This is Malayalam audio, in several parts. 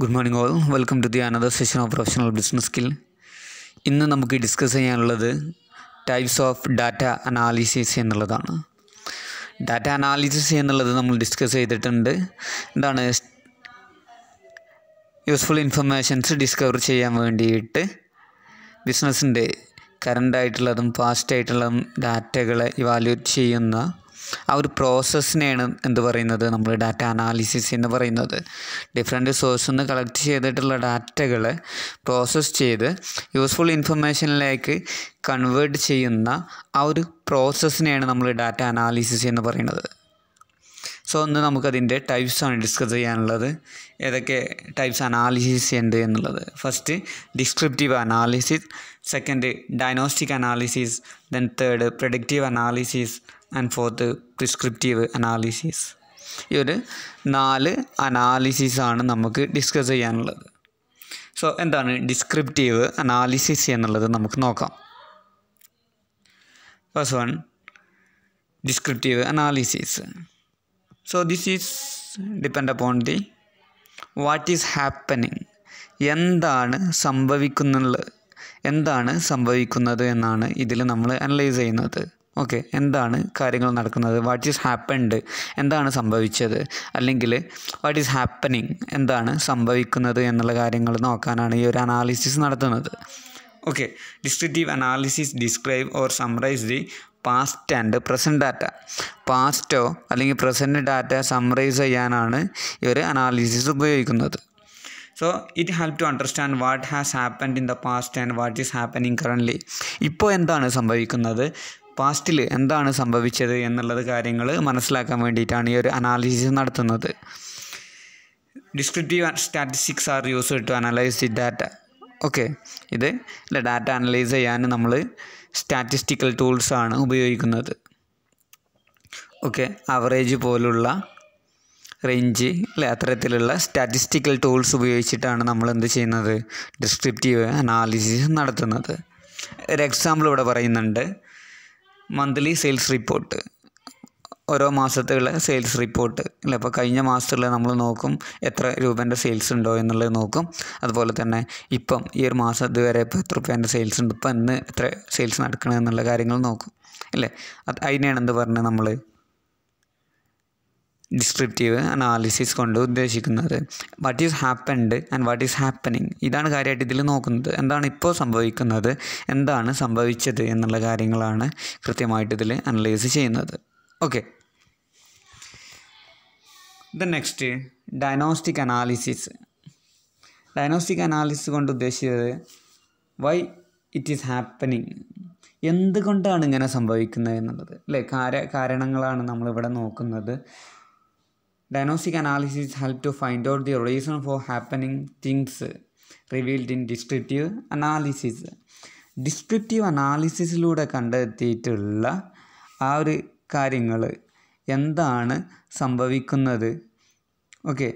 Good morning all welcome to the another session of professional business skill ഇന്ന് നമുക്ക് ഡിസ്കസ് ചെയ്യാനുള്ളത് ടൈപ്സ് ഓഫ് ഡാറ്റ അനാലിസിസ് എന്നുള്ളതാണ്. ഡാറ്റ അനാലിസിസ് എന്നുള്ളത് നമ്മൾ ഡിസ്കസ് ചെയ്തിട്ടുണ്ട്. എന്താണ് യൂസ്ഫുൾ ഇൻഫർമേഷൻസ് ഡിസ്കവർ ചെയ്യാൻ വേണ്ടിയിട്ട് ബിസിനസ്സിന്റെ കറണ്ട് ആയിട്ടുള്ളതും പാസ്റ്റ് ആയിട്ടുള്ളതും ഡാറ്റകളെ ഇവാലുവേറ്റ് ചെയ്യുന്ന ആ ഒരു പ്രോസസ്സിനെയാണ് എന്ത് പറയുന്നത്? നമ്മൾ ഡാറ്റ അനാലിസിസ് എന്ന് പറയുന്നത്. ഡിഫറെന്റ് സോഴ്സിൽ നിന്ന് കളക്ട് ചെയ്തിട്ടുള്ള ഡാറ്റകൾ പ്രോസസ്സ് ചെയ്ത് യൂസ്ഫുൾ ഇൻഫർമേഷനിലേക്ക് കൺവേർട്ട് ചെയ്യുന്ന ആ ഒരു പ്രോസസ്സിനെയാണ് നമ്മൾ ഡാറ്റ അനാലിസിസ് എന്ന് പറയുന്നത്. സോ ഒന്ന് നമുക്കതിന്റെ ടൈപ്സാണ് ഡിസ്കസ് ചെയ്യാനുള്ളത്. ഏതൊക്കെ ടൈപ്സ് അനാലിസിസ് ഉണ്ട് എന്നുള്ളത്. First descriptive analysis second diagnostic analysis then third productive analysis and fourth prescriptive analysis ഈ ഒരു നാല് അനാലിസിസ് ആണ് നമുക്ക് ഡിസ്കസ് ചെയ്യാനുള്ളത്. സോ എന്താണ് ഡിസ്ക്രിപ്റ്റീവ് അനാലിസിസ് എന്നുള്ളത് നമുക്ക് നോക്കാം. First one descriptive analysis so this is depend upon the what is happening എന്താണ് സംഭവിക്കുന്നുള്ള എന്താണ് സംഭവിക്കുന്നത് എന്നാണ് ഇതിൽ നമ്മൾ അനലൈസ് ചെയ്യുന്നത്. ഓക്കെ എന്താണ് കാര്യങ്ങൾ നടക്കുന്നത്? വാട്ട് ഈസ് ഹാപ്പൻഡ് എന്താണ് സംഭവിച്ചത്? അല്ലെങ്കിൽ വാട്ട് ഈസ് ഹാപ്പനിങ് എന്താണ് സംഭവിക്കുന്നത് എന്നുള്ള കാര്യങ്ങൾ നോക്കാനാണ് ഈ ഒരു അനാലിസിസ് നടത്തുന്നത്. Okay descriptive analysis describe or summarise the past and present data പാസ്റ്റോ അല്ലെങ്കിൽ പ്രസന്റ് ഡാറ്റ സമറൈസ് ചെയ്യാനാണ് ഈ ഒരു അനാലിസിസ് ഉപയോഗിക്കുന്നത്. So it help to understand what has happened in the past and what is happening currently ഇപ്പോൾ എന്താണ് സംഭവിക്കുന്നത്? പാസ്റ്റിൽ എന്താണ് സംഭവിച്ചത് എന്നുള്ളത് കാര്യങ്ങൾ മനസ്സിലാക്കാൻ വേണ്ടിയിട്ടാണ് ഈ ഒരു അനാലിസിസ് നടത്തുന്നത്. Descriptive statistics are use to analyse the data. Okay. ഇത് ഡാറ്റ അനലൈസ് ചെയ്യാൻ നമ്മൾ സ്റ്റാറ്റിസ്റ്റിക്കൽ ടൂൾസാണ് ഉപയോഗിക്കുന്നത്. ഓക്കെ. അവറേജ് പോലുള്ള റേഞ്ച് അല്ലെ അത്തരത്തിലുള്ള സ്റ്റാറ്റിസ്റ്റിക്കൽ ടൂൾസ് ഉപയോഗിച്ചിട്ടാണ് നമ്മൾ എന്ത് ചെയ്യുന്നത്? ഡിസ്ക്രിപ്റ്റീവ് അനാലിസിസ് നടത്തുന്നത്. ഒരു എക്സാമ്പിൾ ഇവിടെ പറയുന്നുണ്ട്. മന്ത്ലി സെയിൽസ് റിപ്പോർട്ട് ഓരോ മാസത്തുള്ള സെയിൽസ് റിപ്പോർട്ട് അല്ല? അപ്പോൾ കഴിഞ്ഞ മാസത്തുള്ള നമ്മൾ നോക്കും എത്ര രൂപേന്റെ സെയിൽസ് ഉണ്ടോ എന്നുള്ളത് നോക്കും. അതുപോലെ തന്നെ ഇപ്പം ഈ ഒരു മാസം ഇതുവരെ ഇപ്പോൾ എത്ര രൂപേന്റെ സെയിൽസ് ഉണ്ട്? ഇപ്പം എത്ര സെയിൽസ് നടക്കണം എന്നുള്ള കാര്യങ്ങൾ നോക്കും. അല്ലേ? അത് അതിനെയാണ് എന്ത് പറഞ്ഞത് നമ്മൾ ഡിസ്ക്രിപ്റ്റീവ് അനാലിസിസ് കൊണ്ട് ഉദ്ദേശിക്കുന്നത്. What is happened and what is happening ഇതാണ് കാര്യമായിട്ട് ഇതിൽ നോക്കുന്നത്. എന്താണ് ഇപ്പോൾ സംഭവിക്കുന്നത്? എന്താണ് സംഭവിച്ചത് എന്നുള്ള കാര്യങ്ങളാണ് കൃത്യമായിട്ട് ഇതിൽ അനലൈസ് ചെയ്യുന്നത്. Okay the next diagnostic analysis diagnostic analysis കൊണ്ട് ഉദ്ദേശിച്ചത് വൈ ഇറ്റ് ഈസ് ഹാപ്പനിങ് എന്തുകൊണ്ടാണ് ഇങ്ങനെ സംഭവിക്കുന്നത് എന്നുള്ളത്. അല്ലേ കാര കാരണങ്ങളാണ് നമ്മളിവിടെ നോക്കുന്നത്. Diagnostic analysis help to find out the reason for happening things revealed in descriptive analysis descriptive അനാലിസിസിലൂടെ കണ്ടെത്തിയിട്ടുള്ള ആ ഒരു കാര്യങ്ങൾ എന്താണ് സംഭവിക്കുന്നത്? ഓക്കെ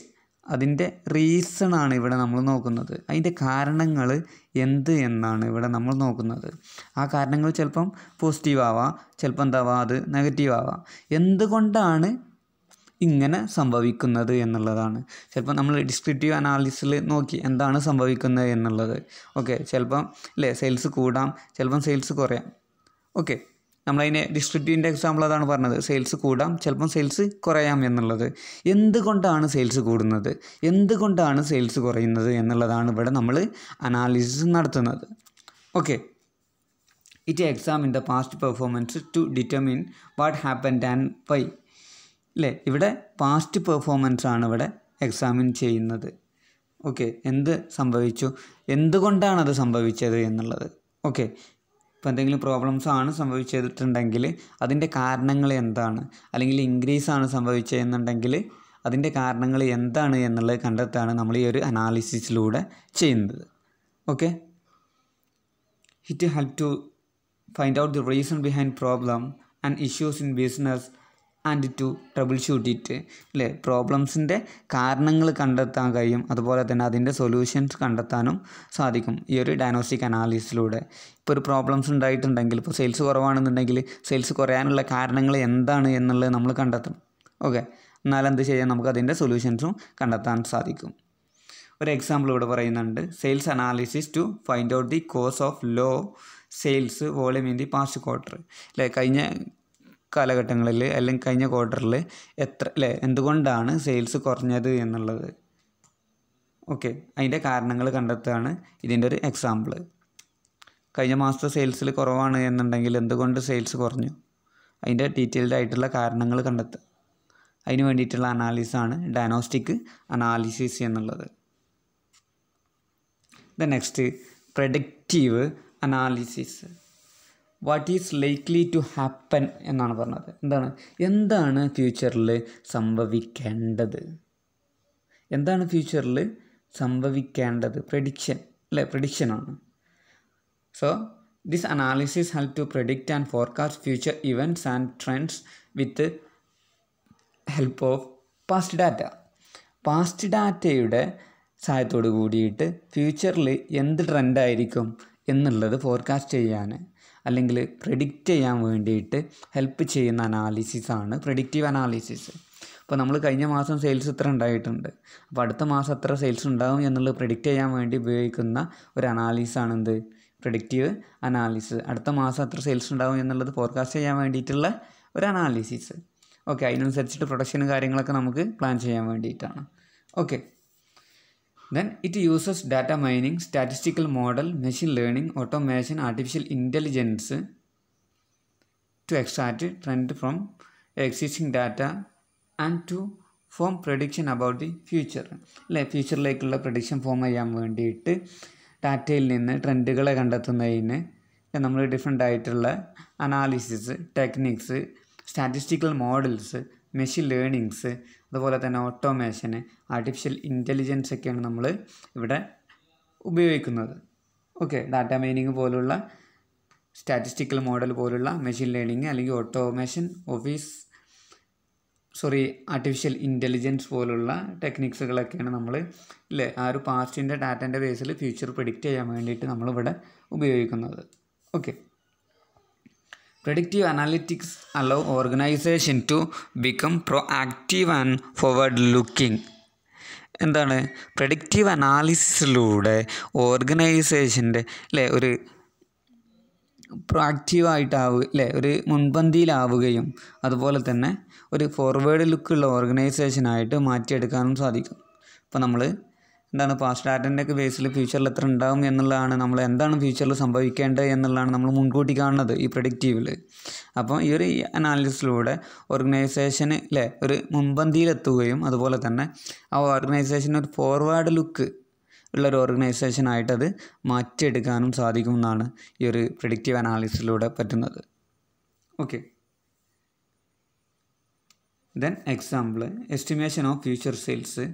അതിന്റെ റീസണാണ് ഇവിടെ നമ്മൾ നോക്കുന്നത്. അതിന്റെ കാരണങ്ങൾ എന്ത് എന്നാണ് ഇവിടെ നമ്മൾ നോക്കുന്നത്. ആ കാരണങ്ങൾ ചിലപ്പം പോസിറ്റീവ് ആവാം ചിലപ്പം എന്താവാം അത് നെഗറ്റീവ് ആവാം. എന്തുകൊണ്ടാണ് ഇങ്ങനെ സംഭവിക്കുന്നത് എന്നുള്ളതാണ്. ചിലപ്പോൾ നമ്മൾ ഡിസ്ക്രിപ്റ്റീവ് അനാലിസിൽ നോക്കി എന്താണ് സംഭവിക്കുന്നത് എന്നുള്ളത്. ഓക്കെ ചിലപ്പം അല്ലേ സെയിൽസ് കൂടാം ചിലപ്പം സെയിൽസ് കുറയാം. ഓക്കെ നമ്മളതിനെ ഡിസ്ക്രിപ്റ്റീവിന്റെ എക്സാമ്പിൾ അതാണ് പറഞ്ഞത്. സെയിൽസ് കൂടാം ചിലപ്പം സെയിൽസ് കുറയാം എന്നുള്ളത്. എന്തുകൊണ്ടാണ് സെയിൽസ് കൂടുന്നത്? എന്തുകൊണ്ടാണ് സെയിൽസ് കുറയുന്നത് എന്നുള്ളതാണ് ഇവിടെ നമ്മൾ അനാലിസിസ് നടത്തുന്നത്. Okay it exam in the past performance to determine what happened and why അല്ലേ ഇവിടെ പാസ്റ്റ് പെർഫോമൻസ് ആണ് ഇവിടെ എക്സാമിൻ ചെയ്യുന്നത്. ഓക്കെ എന്ത് സംഭവിച്ചു? എന്തുകൊണ്ടാണ് അത് സംഭവിച്ചത് എന്നുള്ളത്? ഓക്കെ ഇപ്പോൾ എന്തെങ്കിലും പ്രോബ്ലംസ് ആണ് സംഭവിച്ചിട്ടുണ്ടെങ്കിൽ അതിന്റെ കാരണങ്ങൾ എന്താണ്? അല്ലെങ്കിൽ ഇൻക്രീസ് ആണ് സംഭവിച്ചതെന്നുണ്ടെങ്കിൽ അതിന്റെ കാരണങ്ങൾ എന്താണ് എന്നുള്ളത് കണ്ടെത്താണ് നമ്മൾ ഈ ഒരു അനാലിസിസിലൂടെ ചെയ്യുന്നത്. Okay it help to find out the reason behind problem and issues in business and to troubleshoot it അല്ലേ പ്രോബ്ലംസിന്റെ കാരണങ്ങൾ കണ്ടെത്താൻ കഴിയും. അതുപോലെ തന്നെ അതിന്റെ സൊല്യൂഷൻസ് കണ്ടെത്താനും സാധിക്കും ഈ ഒരു ഡയഗ്നോസ്റ്റിക് അനാലിസിലൂടെ ഇപ്പോൾ ഒരു പ്രോബ്ലംസ് ഉണ്ടായിട്ടുണ്ടെങ്കിൽ ഇപ്പോൾ സെയിൽസ് കുറവാണെന്നുണ്ടെങ്കിൽ സെയിൽസ് കുറയാനുള്ള കാരണങ്ങൾ എന്താണ് എന്നുള്ളത് നമ്മൾ കണ്ടെത്തണം. ഓക്കെ എന്നാൽ എന്ത് ചെയ്യാം? നമുക്ക് അതിന്റെ സൊല്യൂഷൻസും കണ്ടെത്താൻ സാധിക്കും. ഒരു എക്സാമ്പിൾ ഇവിടെ പറയുന്നുണ്ട്. Sales analysis to find out the cause of low sales volume in the past quarter അല്ലേ കഴിഞ്ഞ കാലഘട്ടങ്ങളിൽ അല്ലെങ്കിൽ കഴിഞ്ഞ ക്വാർട്ടറിൽ എത്ര അല്ലേ എന്തുകൊണ്ടാണ് സെയിൽസ് കുറഞ്ഞത് എന്നുള്ളത്? ഓക്കെ അതിന്റെ കാരണങ്ങൾ കണ്ടെത്തുകയാണ് ഇതിന്റെ ഒരു എക്സാമ്പിൾ കഴിഞ്ഞ മാസത്തെ സെയിൽസിൽ കുറവാണ് എന്നുണ്ടെങ്കിൽ എന്തുകൊണ്ട് സെയിൽസ് കുറഞ്ഞു? അതിന്റെ ഡീറ്റെയിൽഡ് ആയിട്ടുള്ള കാരണങ്ങൾ കണ്ടെത്തുക. അതിന് വേണ്ടിയിട്ടുള്ള അനാലിസാണ് ഡയഗ്നോസ്റ്റിക് അനാലിസിസ് എന്നുള്ളത്. The next predictive analysis what is likely to happen എന്നാണ് പറഞ്ഞത്. എന്താണ്? എന്താണ് ഫ്യൂച്ചറിൽ സംഭവിക്കേണ്ടത്? എന്താണ് ഫ്യൂച്ചറിൽ സംഭവിക്കേണ്ടത്? പ്രഡിക്ഷൻ അല്ലേ? പ്രഡിക്ഷനാണ് so this analysis help to predict and forecast future events and trends with help of past data past ഡാറ്റയുടെ സഹായത്തോട് കൂടിയിട്ട് ഫ്യൂച്ചറിൽ എന്ത് ട്രെൻഡായിരിക്കും എന്നുള്ളത് ഫോർകാസ്റ്റ് ചെയ്യാൻ അല്ലെങ്കിൽ പ്രെഡിക്റ്റ് ചെയ്യാൻ വേണ്ടിയിട്ട് ഹെൽപ്പ് ചെയ്യുന്ന അനാലിസിസ് ആണ് പ്രെഡിക്റ്റീവ് അനാലിസിസ് അപ്പോൾ നമ്മൾ കഴിഞ്ഞ മാസം സെയിൽസ് ഇത്ര ഉണ്ടായിട്ടുണ്ട്. അപ്പോൾ അടുത്ത മാസം എത്ര സെയിൽസ് ഉണ്ടാകും എന്നുള്ളത് പ്രെഡിക്റ്റ് ചെയ്യാൻ വേണ്ടി ഉപയോഗിക്കുന്ന ഒരു അനാലിസാണ് എന്ത്? പ്രഡിക്റ്റീവ് അനാലിസിസ് അടുത്ത മാസം എത്ര സെയിൽസ് ഉണ്ടാകും എന്നുള്ളത് ഫോർകാസ്റ്റ് ചെയ്യാൻ വേണ്ടിയിട്ടുള്ള ഒരു അനാലിസിസ് ഓക്കെ അതിനനുസരിച്ചിട്ട് പ്രൊഡക്ഷനും കാര്യങ്ങളൊക്കെ നമുക്ക് പ്ലാൻ ചെയ്യാൻ വേണ്ടിയിട്ടാണ്. Okay then it uses data mining statistical model machine learning automation artificial intelligence to extract trend from existing data and to form prediction about the future അല്ലേ ഫ്യൂച്ചറിലേക്കുള്ള പ്രഡിക്ഷൻ ഫോം ചെയ്യാൻ വേണ്ടിയിട്ട് ഡാറ്റയിൽ നിന്ന് ട്രെൻഡുകളെ കണ്ടെത്തുന്നതിന് നമ്മൾ ഡിഫറെന്റ് ആയിട്ടുള്ള analysis techniques statistical models machine learnings അതുപോലെ തന്നെ ഓട്ടോമേഷന് ആർട്ടിഫിഷ്യൽ ഇന്റലിജൻസ് ഒക്കെയാണ് നമ്മൾ ഇവിടെ ഉപയോഗിക്കുന്നത്. ഓക്കെ ഡാറ്റ മൈനിങ് പോലുള്ള സ്റ്റാറ്റിസ്റ്റിക്കൽ മോഡൽ പോലുള്ള മെഷീൻ ലേണിംഗ് അല്ലെങ്കിൽ automation office sorry artificial intelligence പോലുള്ള ടെക്നിക്സുകളൊക്കെയാണ് നമ്മൾ ഇല്ലേ ആ ഒരു പാസ്റ്റിന്റെ ഡാറ്റന്റെ ബേസിൽ ഫ്യൂച്ചർ പ്രിഡിക്റ്റ് ചെയ്യാൻ വേണ്ടിയിട്ട് നമ്മളിവിടെ ഉപയോഗിക്കുന്നത്. Okay. Predictive analytics allow organization to become proactive and forward looking. എന്താണ് പ്രഡിക്റ്റീവ് അനാലിസിസിലൂടെ ഓർഗനൈസേഷന്റെ അല്ലേ ഒരു പ്രൊആക്റ്റീവായിട്ടാവുക അല്ലേ ഒരു മുൻപന്തിയിലാവുകയും അതുപോലെ തന്നെ ഒരു ഫോർവേഡ് ലുക്കുള്ള ഓർഗനൈസേഷനായിട്ട് മാറ്റിയെടുക്കാനും സാധിക്കും അപ്പോൾ നമ്മൾ എന്താണ് പാസ്റ്റ് ഡാറ്റന്റെ ഒക്കെ ബേസിൽ ഫ്യൂച്ചറിൽ എത്ര ഉണ്ടാവും എന്നുള്ളതാണ്. നമ്മൾ എന്താണ് ഫ്യൂച്ചറിൽ സംഭവിക്കേണ്ടത് എന്നുള്ളതാണ് നമ്മൾ മുൻകൂട്ടി കാണുന്നത് ഈ പ്രഡിക്റ്റീവിൽ അപ്പോൾ ഈ ഒരു അനാലിസിലൂടെ ഓർഗനൈസേഷന് അല്ലേ ഒരു മുൻപന്തിയിലെത്തുകയും അതുപോലെ തന്നെ ആ ഓർഗനൈസേഷൻ ഒരു ഫോർവേഡ് ലുക്ക് ഉള്ളൊരു ഓർഗനൈസേഷനായിട്ടത് മാറ്റിയെടുക്കാനും സാധിക്കുമെന്നാണ് ഈ ഒരു പ്രഡിക്റ്റീവ് അനാലിസിലൂടെ പറ്റുന്നത്. Okay then example estimation of future sales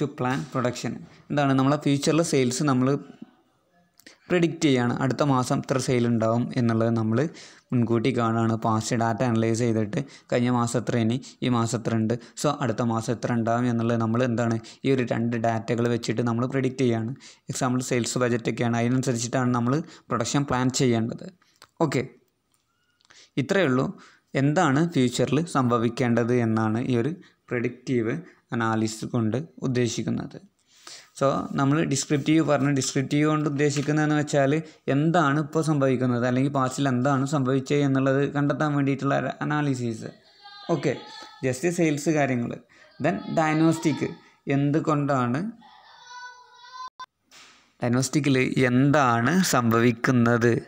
to plan production എന്താണ്? നമ്മളെ ഫ്യൂച്ചറിൽ സെയിൽസ് നമ്മൾ പ്രിഡിക്റ്റ് ചെയ്യാണ്. അടുത്ത മാസം ഇത്ര സെയിൽ ഉണ്ടാവും എന്നുള്ളത് നമ്മൾ മുൻകൂട്ടി കാണുകയാണ്. പാസ്റ്റ് ഡാറ്റ അനലൈസ് ചെയ്തിട്ട് കഴിഞ്ഞ മാസം എത്ര ഇനി? ഈ മാസം എത്ര ഉണ്ട്? സോ അടുത്ത മാസം എത്ര ഉണ്ടാവും എന്നുള്ളത് നമ്മൾ എന്താണ്? ഈ ഒരു രണ്ട് ഡാറ്റകൾ വെച്ചിട്ട് നമ്മൾ പ്രിഡിക്റ്റ് ചെയ്യാണ്. എക്സാമ്പിൾ സെയിൽസ് ബജറ്റൊക്കെയാണ് അതിനനുസരിച്ചിട്ടാണ് നമ്മൾ പ്രൊഡക്ഷൻ പ്ലാൻ ചെയ്യേണ്ടത്. ഓക്കെ ഇത്രയേ ഉള്ളൂ. എന്താണ് ഫ്യൂച്ചറിൽ സംഭവിക്കേണ്ടത് എന്നാണ് ഈ ഒരു പ്രഡിക്റ്റീവ് അനാലിസിസ് കൊണ്ട് ഉദ്ദേശിക്കുന്നത്. സോ നമ്മൾ ഡിസ്ക്രിപ്റ്റീവ് പറഞ്ഞ ഡിസ്ക്രിപ്റ്റീവ് കൊണ്ട് ഉദ്ദേശിക്കുന്നതെന്ന് വെച്ചാൽ എന്താണ് ഇപ്പോൾ സംഭവിക്കുന്നത്? അല്ലെങ്കിൽ പാസ്റ്റിൽ എന്താണ് സംഭവിച്ചത് എന്നുള്ളത് കണ്ടെത്താൻ വേണ്ടിയിട്ടുള്ള അനാലിസിസ് ഓക്കെ ജസ്റ്റ് സെയിൽസ് കാര്യങ്ങൾ ദെൻ ഡയഗ്നോസ്റ്റിക് എന്തുകൊണ്ടാണ്? ഡയഗ്നോസ്റ്റിക്കിൽ എന്താണ് സംഭവിക്കുന്നത്?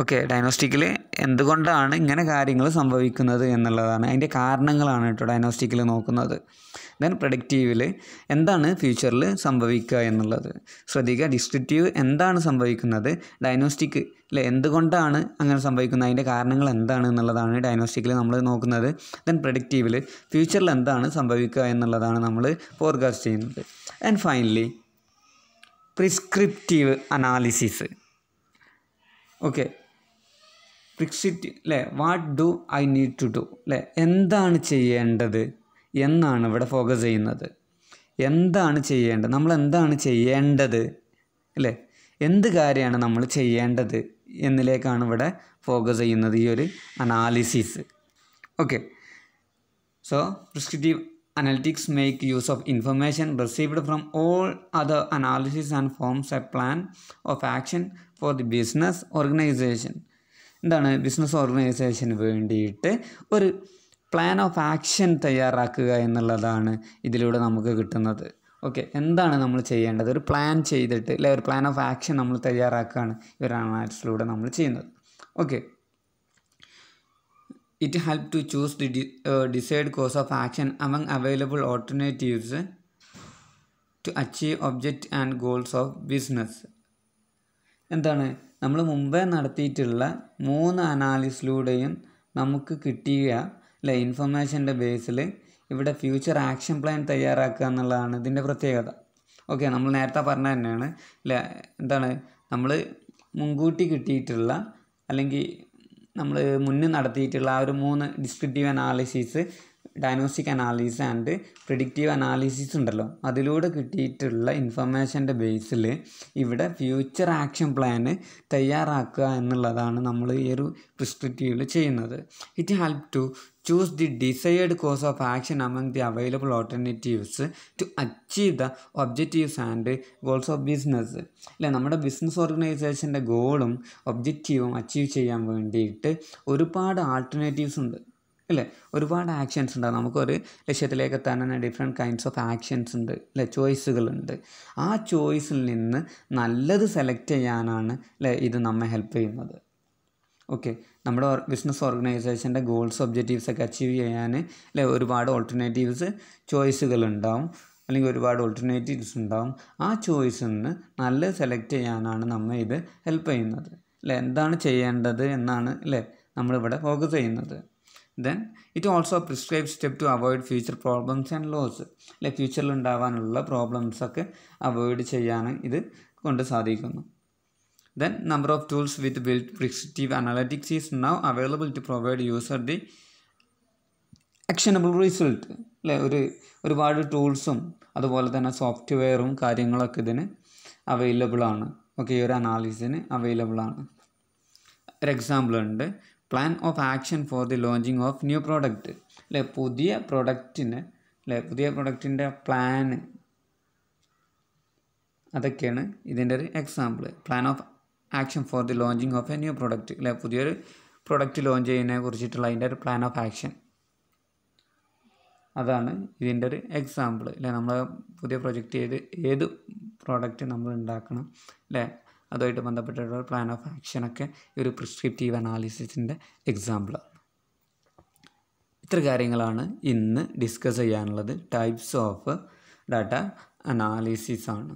ഓക്കെ ഡയഗ്നോസ്റ്റിക്കിൽ എന്തുകൊണ്ടാണ് ഇങ്ങനെ കാര്യങ്ങൾ സംഭവിക്കുന്നത് എന്നുള്ളതാണ്. അതിന്റെ കാരണങ്ങളാണ് കേട്ടോ ഡയഗ്നോസ്റ്റിക്കിൽ നോക്കുന്നത്. ദെൻ പ്രഡിക്റ്റീവിൽ എന്താണ് ഫ്യൂച്ചറിൽ സംഭവിക്കുക എന്നുള്ളത്. ശ്രദ്ധിക്കുക ഡിസ്ക്രിപ്റ്റീവ് എന്താണ് സംഭവിക്കുന്നത് ഡയഗ്നോസ്റ്റിക് അല്ലെ എന്തുകൊണ്ടാണ് അങ്ങനെ സംഭവിക്കുന്നത് അതിന്റെ കാരണങ്ങൾ എന്താണ് എന്നുള്ളതാണ് ഡയഗ്നോസ്റ്റിക്കിൽ നമ്മൾ നോക്കുന്നത്. ദെൻ പ്രഡിക്റ്റീവിൽ ഫ്യൂച്ചറിൽ എന്താണ് സംഭവിക്കുക എന്നുള്ളതാണ് നമ്മൾ ഫോർകാസ്റ്റ് ചെയ്യുന്നത്. And finally prescriptive analysis okay prescript അല്ലേ what do I need to do അല്ലേ എന്താണ് ചെയ്യേണ്ടത് എന്നാണ് ഇവിടെ ഫോക്കസ് ചെയ്യുന്നത്. എന്താണ് ചെയ്യേണ്ടത്? നമ്മൾ എന്താണ് ചെയ്യേണ്ടത്? അല്ലേ എന്ത് കാര്യമാണ് നമ്മൾ ചെയ്യേണ്ടത് എന്നിലേക്കാണ് ഇവിടെ ഫോക്കസ് ചെയ്യുന്നത് ഈ ഒരു analysis okay so prescriptive analytics make use of information received from all other analysis and forms a plan of action for the business organization. എന്താണ് ബിസിനസ് ഓർഗനൈസേഷന് വേണ്ടിയിട്ട് ഒരു പ്ലാൻ ഓഫ് ആക്ഷൻ തയ്യാറാക്കുക എന്നുള്ളതാണ് ഇതിലൂടെ നമുക്ക് കിട്ടുന്നത്. ഓക്കെ എന്താണ് നമ്മൾ ചെയ്യേണ്ടത്? ഒരു പ്ലാൻ ചെയ്തിട്ട് അല്ലെ ഒരു പ്ലാൻ ഓഫ് ആക്ഷൻ നമ്മൾ തയ്യാറാക്കുകയാണ് ഈ ഒരു അനാലിസിലൂടെ നമ്മൾ ചെയ്യുന്നത്. Okay it help to choose the decide course of action among available alternatives to achieve object and goals of business. എന്താണ്? നമ്മൾ മുമ്പേ നടത്തിയിട്ടുള്ള മൂന്ന് അനാലിസിലൂടെയും നമുക്ക് കിട്ടിയ അല്ലെ ഇൻഫർമേഷന്റെ ബേസിൽ ഇവിടെ ഫ്യൂച്ചർ ആക്ഷൻ പ്ലാൻ തയ്യാറാക്കുക എന്നുള്ളതാണ് ഇതിന്റെ പ്രത്യേകത. ഓക്കെ നമ്മൾ നേരത്തെ പറഞ്ഞ തന്നെയാണ്. അല്ലെ എന്താണ്? നമ്മൾ മുൻകൂട്ടി കിട്ടിയിട്ടുള്ള അല്ലെങ്കിൽ നമ്മൾ മുന്നേ നടത്തിയിട്ടുള്ള ആ ഒരു മൂന്ന് descriptive analysis diagnostic analysis and predictive analysis ഉണ്ടല്ലോ. അതിലൂടെ കിട്ടിയിട്ടുള്ള ഇൻഫർമേഷന്റെ ബേസിൽ ഇവിടെ ഫ്യൂച്ചർ ആക്ഷൻ പ്ലാന് തയ്യാറാക്കുക എന്നുള്ളതാണ് നമ്മൾ ഈ ഒരു പ്രിസ്ക്രിപ്റ്റീവിൽ ചെയ്യുന്നത്. It help to choose the decide course of action among the available alternatives to achieve the objectives and goals of business അല്ലെ? നമ്മുടെ ബിസിനസ് ഓർഗനൈസേഷന്റെ ഗോളും ഒബ്ജക്റ്റീവും അച്ചീവ് ചെയ്യാൻ വേണ്ടിയിട്ട് ഒരുപാട് ആൾട്ടർനേറ്റീവ്സ് ഉണ്ട്. അല്ലേ? ഒരുപാട് ആക്ഷൻസ് ഉണ്ട് നമുക്കൊരു ലക്ഷ്യത്തിലേക്ക് എത്താൻ തന്നെ ഡിഫറെന്റ് കൈൻഡ്സ് ഓഫ് ആക്ഷൻസ് ഉണ്ട് അല്ലേ? ചോയ്സുകളുണ്ട് ആ ചോയ്സിൽ നിന്ന് നല്ലത് സെലക്ട് ചെയ്യാനാണ് അല്ലേ ഇത് നമ്മെ ഹെൽപ്പ് ചെയ്യുന്നത്. ഓക്കെ നമ്മുടെ ബിസിനസ് ഓർഗനൈസേഷന്റെ ഗോൾസ് ഒബ്ജക്റ്റീവ്സ് ഒക്കെ അച്ചീവ് ചെയ്യാൻ അല്ലെ ഒരുപാട് ഓൾട്ടർനേറ്റീവ്സ് ചോയ്സുകൾ ഉണ്ടാവും. അല്ലെങ്കിൽ ഒരുപാട് ഓൾട്ടർനേറ്റീവ്സ് ഉണ്ടാവും. ആ ചോയ്സിൽ നിന്ന് നല്ലത് സെലക്ട് ചെയ്യാനാണ് നമ്മെ ഇത് ഹെൽപ്പ് ചെയ്യുന്നത്. അല്ലേ? എന്താണ് ചെയ്യേണ്ടത് എന്നാണ് അല്ലേ നമ്മളിവിടെ ഫോക്കസ് ചെയ്യുന്നത്. Then it also prescribe step to avoid future problems and loss അല്ലെ ഫ്യൂച്ചറിൽ ഉണ്ടാവാനുള്ള പ്രോബ്ലംസൊക്കെ അവോയ്ഡ് ചെയ്യാൻ ഇത് കൊണ്ട് സാധിക്കുന്നു. Then number of tools with build prescriptive analytics is now available to provide user the actionable result അല്ലേ ഒരു ഒരുപാട് ടൂൾസും അതുപോലെ തന്നെ സോഫ്റ്റ്വെയറും കാര്യങ്ങളൊക്കെ ഇതിന് അവൈലബിൾ ആണ്. ഓക്കെ ഈ ഒരു അനാലിസിന് അവൈലബിൾ ആണ്. ഒരു എക്സാമ്പിൾ ഉണ്ട്. Plan of action for the launching of new product അല്ലെ പുതിയ പ്രൊഡക്റ്റിന് അല്ലെ പുതിയ പ്രൊഡക്റ്റിന്റെ പ്ലാൻ അതൊക്കെയാണ് ഇതിന്റെ ഒരു example plan of action for the launching of a new product അല്ലെ പുതിയൊരു പ്രൊഡക്റ്റ് ലോഞ്ച് ചെയ്യുന്നതിനെ കുറിച്ചിട്ടുള്ള അതിന്റെ ഒരു പ്ലാൻ ഓഫ് ആക്ഷൻ അതാണ് ഇതിന്റെ ഒരു എക്സാമ്പിൾ അല്ലെ നമ്മൾ പുതിയ പ്രൊജക്റ്റ് ചെയ്ത് ഏത് പ്രോഡക്റ്റ് നമ്മൾ ഉണ്ടാക്കണം. അല്ലേ അതുമായിട്ട് ബന്ധപ്പെട്ടിട്ടുള്ള പ്ലാൻ ഓഫ് ആക്ഷനൊക്കെ ഈ ഒരു പ്രിസ്ക്രിപ്റ്റീവ് അനാലിസിസിന്റെ എക്സാമ്പിളാണ് ഇത്ര കാര്യങ്ങളാണ് ഇന്ന് ഡിസ്കസ് ചെയ്യാനുള്ളത്. ടൈപ്സ് ഓഫ് ഡാറ്റ അനാലിസിസ് ആണ്.